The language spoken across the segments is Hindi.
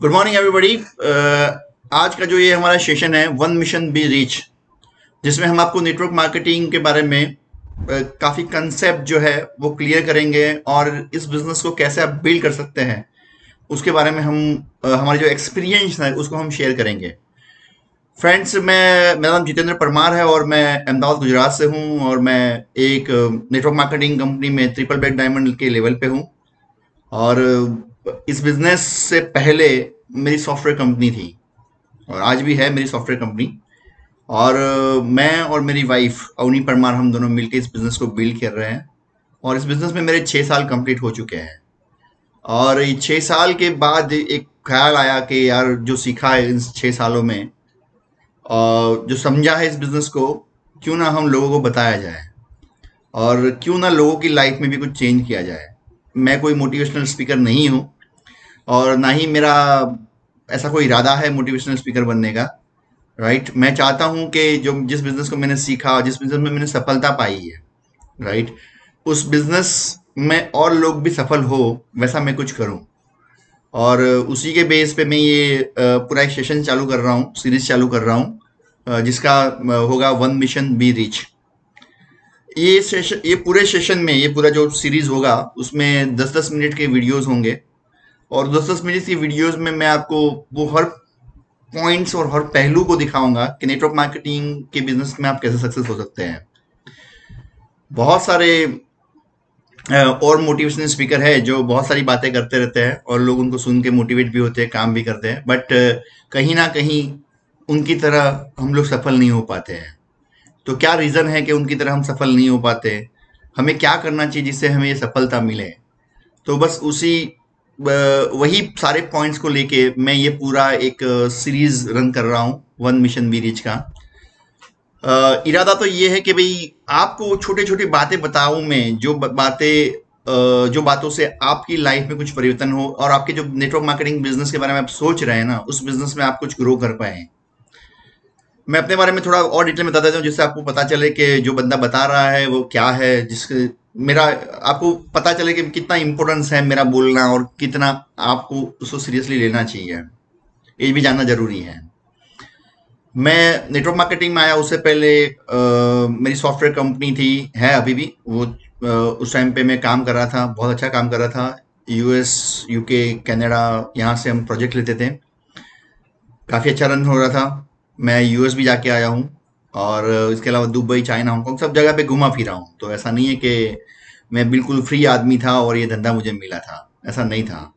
गुड मॉर्निंग एवरीबॉडी आज का जो ये हमारा सेशन है वन मिशन बी रीच जिसमें हम आपको नेटवर्क मार्केटिंग के बारे में uh, काफ़ी कंसेप्ट जो है वो क्लियर करेंगे और इस बिज़नेस को कैसे आप बिल्ड कर सकते हैं उसके बारे में हम uh, हमारे जो एक्सपीरियंस है उसको हम शेयर करेंगे। फ्रेंड्स मैं मेरा नाम जितेंद्र परमार है और मैं अहमदाबाद गुजरात से हूँ और मैं एक नेटवर्क मार्केटिंग कंपनी में ट्रिपल बैक डायमंड के लेवल पे हूँ। और इस बिज़नेस से पहले मेरी सॉफ्टवेयर कंपनी थी और आज भी है मेरी सॉफ्टवेयर कंपनी। और मैं और मेरी वाइफ अवनी, परमार, हम दोनों मिलकर इस बिज़नेस को बिल्ड कर रहे हैं और इस बिज़नेस में मेरे छः साल कंप्लीट हो चुके हैं। और ये छः साल के बाद एक ख्याल आया कि यार, जो सीखा है इन छः सालों में और जो समझा है इस बिज़नेस को, क्यों ना हम लोगों को बताया जाए और क्यों ना लोगों की लाइफ में भी कुछ चेंज किया जाए। मैं कोई मोटिवेशनल स्पीकर नहीं हूँ और ना ही मेरा ऐसा कोई इरादा है मोटिवेशनल स्पीकर बनने का राइट मैं चाहता हूँ कि जो, जिस बिज़नेस को मैंने सीखा, जिस बिज़नेस में मैंने सफलता पाई है राइट उस बिज़नेस में और लोग भी सफल हो, वैसा मैं कुछ करूँ। और उसी के बेस पे मैं ये पूरा एक सेशन चालू कर रहा हूँ सीरीज़ चालू कर रहा हूँ जिसका होगा वन मिशन बी रीच ये सेशन ये पूरे सेशन में, ये पूरा जो सीरीज़ होगा, उसमें दस दस मिनट के वीडियोस होंगे। और दोस्तों दस मिनट वीडियोस में मैं आपको वो हर पॉइंट्स और हर पहलू को दिखाऊँगा कि नेटवर्क मार्केटिंग के बिज़नेस में आप कैसे सक्सेस हो सकते हैं। बहुत सारे और मोटिवेशनल स्पीकर है जो बहुत सारी बातें करते रहते हैं और लोग उनको सुन के मोटिवेट भी होते हैं, काम भी करते हैं बट कहीं ना कहीं उनकी तरह हम लोग सफल नहीं हो पाते हैं। तो क्या रीज़न है कि उनकी तरह हम सफल नहीं हो पाते? हमें क्या करना चाहिए जिससे हमें ये सफलता मिले? तो बस उसी वही सारे पॉइंट्स को लेके मैं ये पूरा एक सीरीज़ रन कर रहा हूँ वन मिशन बी का। इरादा तो ये है कि भाई, आपको छोटे छोटे बातें बताऊँ मैं, जो बातें जो बातों से आपकी लाइफ में कुछ परिवर्तन हो और आपके जो नेटवर्क मार्केटिंग बिज़नेस के बारे में आप सोच रहे हैं ना, उस बिज़नेस में आप कुछ ग्रो कर पाए मैं अपने बारे में थोड़ा और डिटेल में बता देता हूँ, जिससे आपको पता चले कि जो बंदा बता रहा है, वो क्या है, जिसके मेरा आपको पता चले कि कितना इम्पोर्टेंस है मेरा बोलना और कितना आपको उसको सीरियसली लेना चाहिए। ये भी जानना ज़रूरी है। मैं नेटवर्क मार्केटिंग में आया उससे पहले आ, मेरी सॉफ्टवेयर कंपनी थी है अभी भी। वो आ, उस टाइम पे मैं काम कर रहा था बहुत अच्छा काम कर रहा था। यूएस यूके कनाडा यहाँ से हम प्रोजेक्ट लेते थे। काफ़ी अच्छा रन हो रहा था। मैं यूएस भी जाके आया हूँ। और इसके अलावा दुबई, चाइना हांगकॉन्ग सब जगह पे घुमा फिरा हूँ। तो ऐसा नहीं है कि मैं बिल्कुल फ्री आदमी था और ये धंधा मुझे मिला था। ऐसा नहीं था।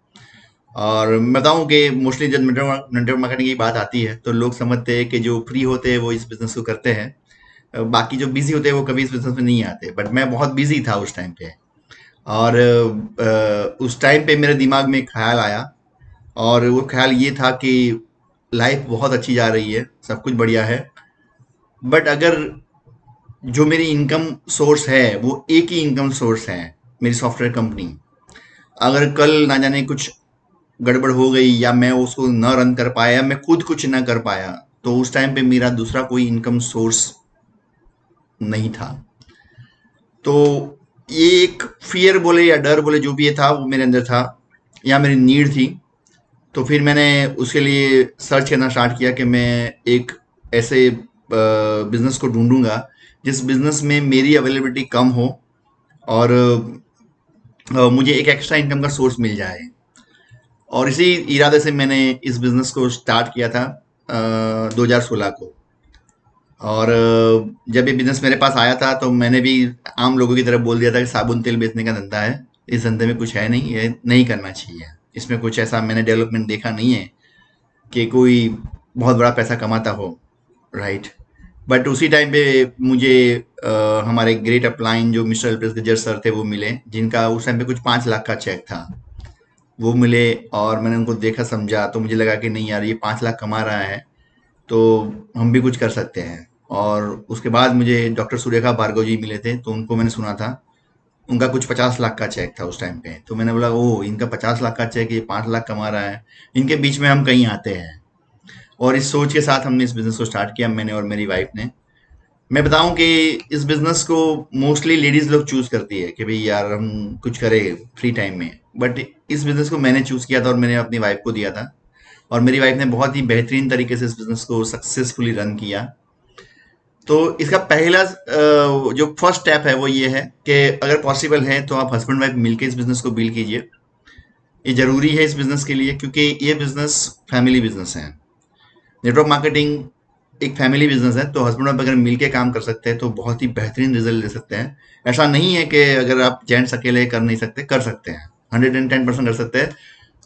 और बताऊँ कि मोस्टली जब नेटवर्क मार्केटिंग की बात आती है तो लोग समझते हैं कि जो फ्री होते हैं, वो इस बिज़नेस को करते हैं। बाकी जो बिज़ी होते हैं, वो कभी इस बिज़नेस में नहीं आते। बट मैं बहुत बिज़ी था उस टाइम पे। और उस टाइम पे मेरे दिमाग में ख्याल आया। और वो ख्याल ये था कि लाइफ बहुत अच्छी जा रही है, सब कुछ बढ़िया है। बट अगर जो मेरी इनकम सोर्स है, वो एक ही इनकम सोर्स है, मेरी सॉफ्टवेयर कंपनी अगर कल ना जाने कुछ गड़बड़ हो गई या मैं उसको न रन कर पाया, मैं खुद कुछ ना कर पाया तो उस टाइम पे मेरा दूसरा कोई इनकम सोर्स नहीं था। तो ये एक फियर बोले या डर बोले, जो भी ये था, वो मेरे अंदर था, या मेरी नीड थी। तो फिर मैंने उसके लिए सर्च करना स्टार्ट किया कि मैं एक ऐसे बिज़नेस को ढूंढूँगा, जिस बिज़नेस में मेरी अवेलेबिलिटी कम हो और मुझे एक एक्स्ट्रा इनकम का सोर्स मिल जाए। और इसी इरादे से मैंने इस बिज़नेस को स्टार्ट किया था दो हज़ार सोलह को। और जब ये बिज़नेस मेरे पास आया था तो मैंने भी आम लोगों की तरफ़ बोल दिया था कि साबुन तेल बेचने का धंधा है। इस धंधे में कुछ है नहीं, ये नहीं करना चाहिए। इसमें कुछ ऐसा मैंने डेवलपमेंट देखा नहीं है कि कोई बहुत बड़ा पैसा कमाता हो राइट बट उसी टाइम पे मुझे आ, हमारे ग्रेट अपलाइन जो मिस्टर एल्प्रेस गजर सर थे वो मिले जिनका उस टाइम पे कुछ पाँच लाख का चेक था। वो मिले और मैंने उनको देखा समझा तो मुझे लगा कि नहीं यार ये पाँच लाख कमा रहा है तो हम भी कुछ कर सकते हैं। और उसके बाद मुझे डॉक्टर सुरेखा भार्गव जी मिले थे तो उनको मैंने सुना था। उनका कुछ पचास लाख का चेक था उस टाइम पे। तो मैंने बोला ओ इनका पचास लाख का चेक ये पाँच लाख कमा रहा है। इनके बीच में हम कहीं आते हैं। और इस सोच के साथ हमने इस बिज़नेस को स्टार्ट किया, मैंने और मेरी वाइफ ने। मैं बताऊँ कि इस बिज़नेस को मोस्टली लेडीज़ लोग चूज़ करती है कि भाई यार हम कुछ करें फ्री टाइम में। बट इस बिज़नेस को मैंने चूज़ किया था और मैंने अपनी वाइफ को दिया था। और मेरी वाइफ ने बहुत ही बेहतरीन तरीके से इस बिज़नेस को सक्सेसफुली रन किया। तो इसका पहला जो फ़र्स्ट स्टेप है वो ये है कि अगर पॉसिबल है तो आप हस्बैंड वाइफ मिलकर इस बिज़नेस को बिल्ड कीजिए। ये ज़रूरी है इस बिज़नेस के लिए क्योंकि ये बिज़नेस फैमिली बिज़नेस है। नेटवर्क मार्केटिंग एक फैमिली बिज़नेस है तो हस्बैंड वाइफ अगर मिलके काम कर सकते हैं तो बहुत ही बेहतरीन रिज़ल्ट ले सकते हैं। ऐसा नहीं है कि अगर आप जेंट्स अकेले कर नहीं सकते कर सकते हैं। हंड्रेड एंड टेन परसेंट कर सकते हैं।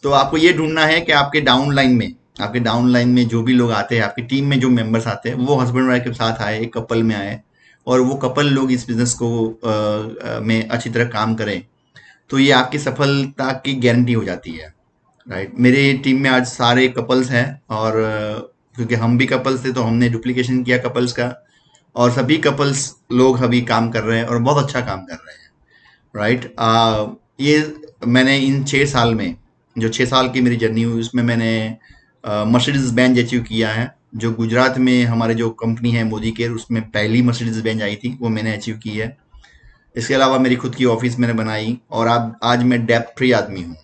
तो आपको ये ढूंढना है कि आपके डाउन लाइन में आपके डाउन लाइन में जो भी लोग आते हैं आपकी टीम में जो मेंबर्स आते हैं वो हस्बैंड वाइफ के साथ आए एक कपल में आए और वो कपल लोग इस बिज़नेस को आ, में अच्छी तरह काम करें तो ये आपकी सफलता की गारंटी हो जाती है। राइट मेरी टीम में आज सारे कपल्स हैं और क्योंकि हम भी कपल्स थे तो हमने डुप्लीकेशन किया कपल्स का। और सभी कपल्स लोग अभी काम कर रहे हैं और बहुत अच्छा काम कर रहे हैं राइट ये मैंने इन छः साल में, जो छः साल की मेरी जर्नी हुई, उसमें मैंने मर्सिडीज बेंच अचीव किया है, जो गुजरात में हमारे जो कंपनी है, मोदी केयर उसमें पहली मर्सिडीज बेंच आई थी, वो मैंने अचीव की है। इसके अलावा मेरी खुद की ऑफ़िस मैंने बनाई और अब, आज मैं डेप फ्री आदमी हूँ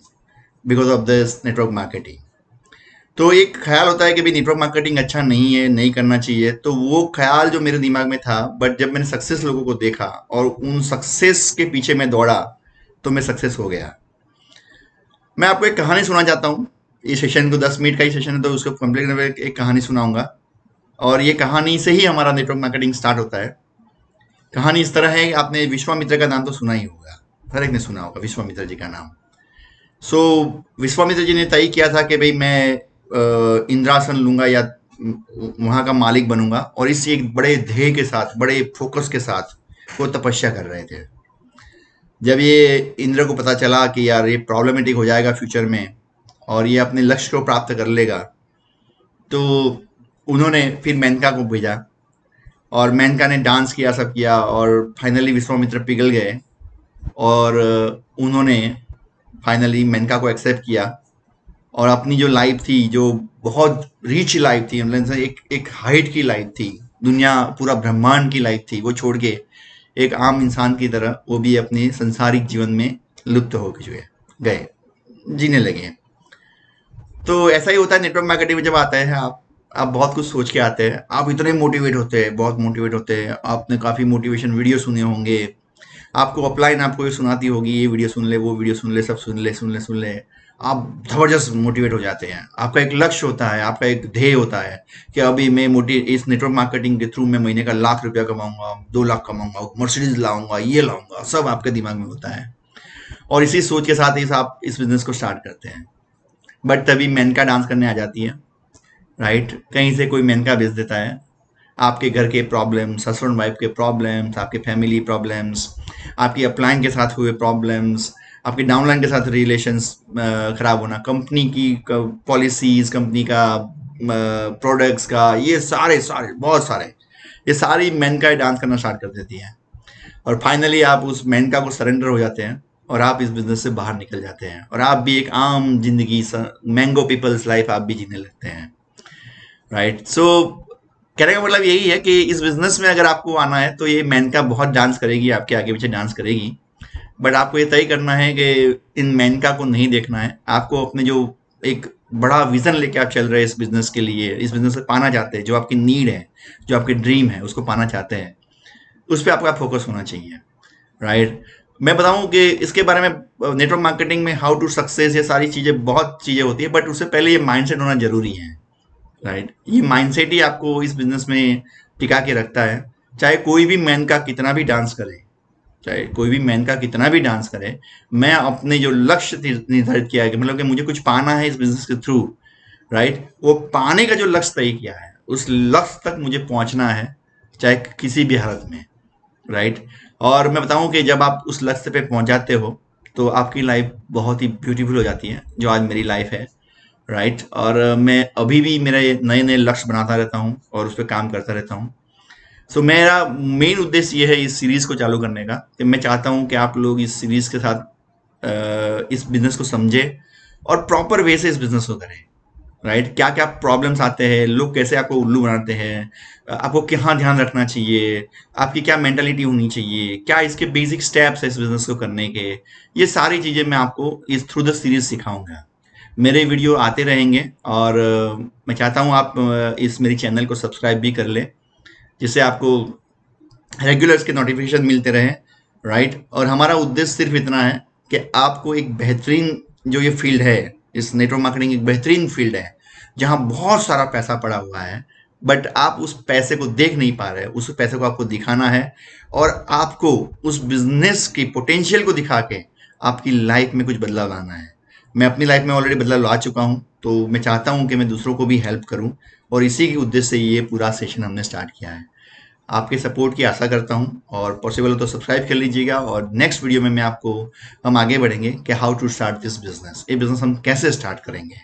because of this network marketing तो एक ख्याल होता है कि भाई नेटवर्क मार्केटिंग अच्छा नहीं है नहीं करना चाहिए। तो वो ख्याल जो मेरे दिमाग में था बट जब मैंने सक्सेस लोगों को देखा और उन सक्सेस के पीछे मैं दौड़ा तो मैं सक्सेस हो गया। मैं आपको एक कहानी सुना चाहता हूँ। ये सेशन को दस मिनट का ही सेशन है तो उसको कंप्लीट एक कहानी सुनाऊँगा। और ये कहानी से ही हमारा नेटवर्क मार्केटिंग स्टार्ट होता है। कहानी इस तरह है आपने विश्वामित्र का नाम तो सुना ही होगा। हर एक ने सुना होगा विश्वामित्र जी का नाम। सो so, विश्वामित्र जी ने तय किया था कि भाई मैं इंद्रासन लूँगा या वहाँ का मालिक बनूँगा और इस एक बड़े ध्येय के साथ, बड़े फोकस के साथ वो तपस्या कर रहे थे। जब ये इंद्र को पता चला कि यार ये प्रॉब्लमेटिक हो जाएगा फ्यूचर में और ये अपने लक्ष्य को प्राप्त कर लेगा तो उन्होंने फिर मेनका को भेजा और मेनका ने डांस किया, सब किया और फाइनली विश्वामित्र पिघल गए और उन्होंने फाइनली मेनका को एक्सेप्ट किया। और अपनी जो लाइफ थी, जो बहुत रिच लाइफ थी मतलब एक एक हाइट की लाइफ थी, दुनिया पूरा ब्रह्मांड की लाइफ थी, वो छोड़ के एक आम इंसान की तरह वो भी अपने संसारिक जीवन में लुप्त हो गए जीने लगे तो ऐसा ही होता है नेटवर्क मार्केटिंग में जब आता है, आप आप बहुत कुछ सोच के आते हैं, आप इतने मोटिवेट होते हैं, बहुत मोटिवेट होते हैं, आपने काफ़ी मोटिवेशन वीडियो सुने होंगे, आपको अपलाइन आपको ये सुनाती होगी, ये वीडियो सुन ले, वो वीडियो सुन ले, सब सुन ले सुन ले सुन ले। आप ज़बरदस्त मोटिवेट हो जाते हैं। आपका एक लक्ष्य होता है, आपका एक ध्येय होता है कि अभी मैं मोटी, इस नेटवर्क मार्केटिंग के थ्रू मैं महीने का लाख रुपया कमाऊँगा, दो लाख कमाऊँगा मर्सिडीज लाऊँगा, ये लाऊँगा, सब आपके दिमाग में होता है। और इसी सोच के साथ ही आप इस बिज़नेस को स्टार्ट करते हैं। बट तभी मेनका डांस करने आ जाती है राइट कहीं से कोई मेनका भेज देता है। आपके घर के प्रॉब्लम्स हस्बैंड वाइफ के प्रॉब्लम्स आपके फैमिली प्रॉब्लम्स आपकी अपलाइन के साथ हुए प्रॉब्लम्स आपके डाउनलाइन के साथ रिलेशन खराब होना कंपनी की पॉलिसीज़ कंपनी का प्रोडक्ट्स का, ये सारे सारे, बहुत सारे, ये सारी मेनका डांस करना स्टार्ट कर देती हैं। और फाइनली आप उस मेनका को सरेंडर हो जाते हैं और आप इस बिज़नेस से बाहर निकल जाते हैं। और आप भी एक आम ज़िंदगी मैंगो पीपल्स लाइफ आप भी जीने लगते हैं। राइट सो कहने का मतलब यही है कि इस बिज़नेस में अगर आपको आना है तो ये मैनका बहुत डांस करेगी, आपके आगे पीछे डांस करेगी। बट आपको ये तय करना है कि इन मैनका को नहीं देखना है। आपको अपने जो एक बड़ा विजन लेके आप चल रहे हैं इस बिज़नेस के लिए, इस बिज़नेस से पाना चाहते हैं, जो आपकी नीड है, जो आपकी ड्रीम है, उसको पाना चाहते हैं, उस पर आपका फोकस होना चाहिए राइट मैं बताऊँ कि इसके बारे में नेटवर्क मार्केटिंग में हाउ टू सक्सेस ये सारी चीज़ें, बहुत चीज़ें होती है बट उससे पहले ये माइंडसेट होना ज़रूरी है राइट ये माइंडसेट ही आपको इस बिज़नेस में टिका के रखता है, चाहे कोई भी मैन का कितना भी डांस करे चाहे कोई भी मैन का कितना भी डांस करे, मैं अपने जो लक्ष्य निर्धारित किया है कि मतलब कि मुझे कुछ पाना है इस बिज़नेस के थ्रू राइट वो पाने का जो लक्ष्य तय किया है, उस लक्ष्य तक मुझे पहुँचना है, चाहे किसी भी हालत में राइट और मैं बताऊँ कि जब आप उस लक्ष्य पे पहुँच जाते हो तो आपकी लाइफ बहुत ही ब्यूटीफुल हो जाती है, जो आज मेरी लाइफ है राइट और मैं अभी भी मेरे नए नए लक्ष्य बनाता रहता हूँ और उस पर काम करता रहता हूँ। सो so, मेरा मेन उद्देश्य ये है इस सीरीज़ को चालू करने का कि मैं चाहता हूँ कि आप लोग इस सीरीज़ के साथ इस बिज़नेस को समझे और प्रॉपर वे से इस बिज़नेस को करें राइट right? क्या क्या प्रॉब्लम्स आते हैं लोग कैसे आपको उल्लू बनाते हैं आपको कहाँ ध्यान रखना चाहिए आपकी क्या मेंटालिटी होनी चाहिए क्या इसके बेसिक स्टेप्स है इस बिज़नेस को करने के? ये सारी चीज़ें मैं आपको इस थ्रू द सीरीज़ सिखाऊँगा। मेरे वीडियो आते रहेंगे और मैं चाहता हूँ आप इस मेरे चैनल को सब्सक्राइब भी कर ले। जिससे आपको रेगुलर्स के नोटिफिकेशन मिलते रहे राइट और हमारा उद्देश्य सिर्फ़ इतना है कि आपको एक बेहतरीन जो ये फ़ील्ड है, इस नेटवर्क मार्केटिंग एक बेहतरीन फ़ील्ड है, जहाँ बहुत सारा पैसा पड़ा हुआ है बट आप उस पैसे को देख नहीं पा रहे, उस पैसे को आपको दिखाना है, और आपको उस बिज़नेस की पोटेंशियल को दिखा के आपकी लाइफ में कुछ बदलाव लाना है। मैं अपनी लाइफ में ऑलरेडी बदलाव ला चुका हूँ तो मैं चाहता हूँ कि मैं दूसरों को भी हेल्प करूँ, और इसी के उद्देश्य से ये पूरा सेशन हमने स्टार्ट किया है। आपके सपोर्ट की आशा करता हूँ और पॉसिबल हो तो सब्सक्राइब कर लीजिएगा और नेक्स्ट वीडियो में मैं आपको, हम आगे बढ़ेंगे कि how to start this business ये बिज़नेस हम कैसे स्टार्ट करेंगे?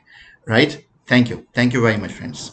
Right thank you thank you very much friends